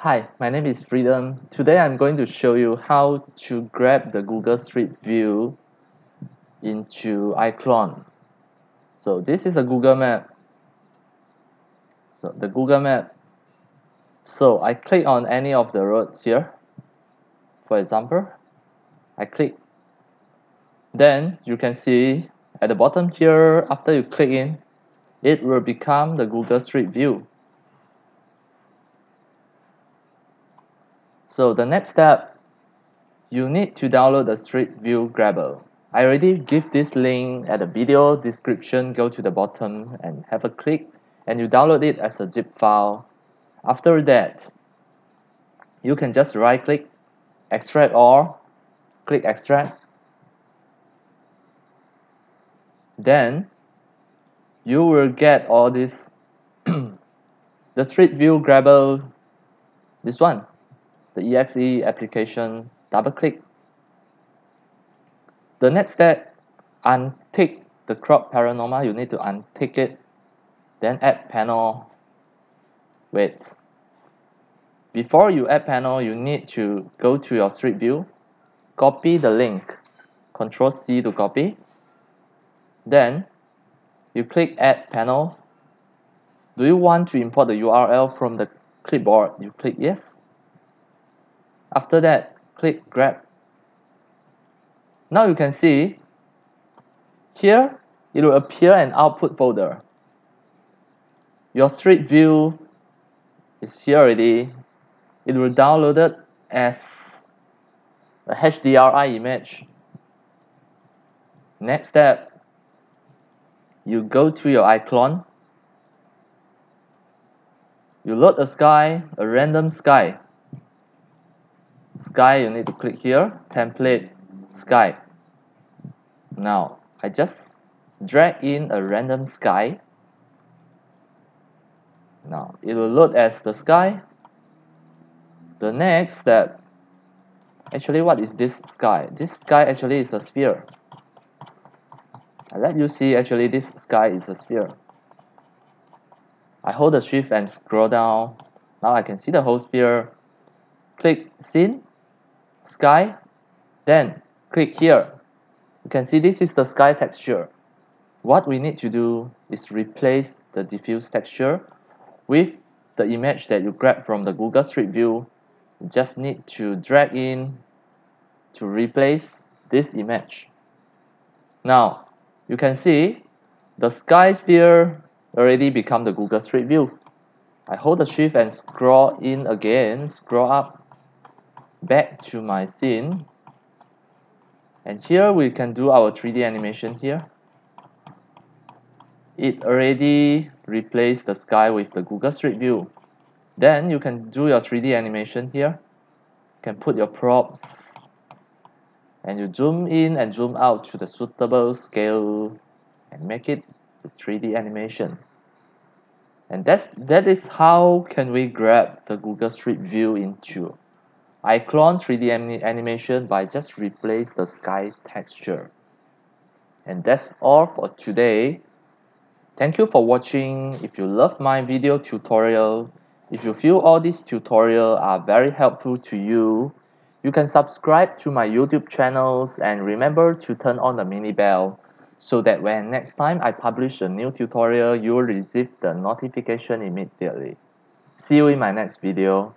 Hi, my name is Freedom. Today I'm going to show you how to grab the Google Street View into iClone. So this is a Google Map. So the Google Map. So I click on any of the roads here. For example, I click. Then you can see at the bottom here, after you click in, it will become the Google Street View. So the next step, you need to download the Street View Grabber. I already give this link at the video description. Go to the bottom and have a click and you download it as a zip file. After that, you can just right click, extract all, click extract. Then you will get all this the Street View Grabber this one the exe application, double click. The next step, untick the crop panorama, you need to untick it, then add panel, wait. Before you add panel, you need to go to your street view, copy the link, Control C to copy, then you click add panel. Do you want to import the URL from the clipboard? You click yes after that click grab. Now you can see here it will appear an output folder. Your street view is here already. It will download it as a HDRI image. Next step you go to your iClone you load a sky a random sky sky you need to click here. Template sky. Now I just drag in a random sky. Now it will load as the sky. The next step actually what is this sky? This sky actually is a sphere. I let you see actually this sky is a sphere. I hold the shift and scroll down. Now I can see the whole sphere. Click scene sky then click here. You can see this is the sky texture. What we need to do is replace the diffuse texture with the image that you grab from the Google Street View. You just need to drag in to replace this image. Now you can see the sky sphere already become the Google Street View. I hold the shift and scroll in again scroll up back to my scene. And here we can do our 3D animation here. It already replaced the sky with the Google Street View. Then you can do your 3D animation here. You can put your props. And you zoom in and zoom out to the suitable scale and make it the 3D animation. And that's that is how can we grab the Google Street View into iClone 3D animation by just replace the sky texture. And that's all for today. Thank you for watching. If you love my video tutorial, if you feel all these tutorials are very helpful to you, you can subscribe to my YouTube channels and remember to turn on the mini bell so that when next time I publish a new tutorial, you will receive the notification immediately. See you in my next video.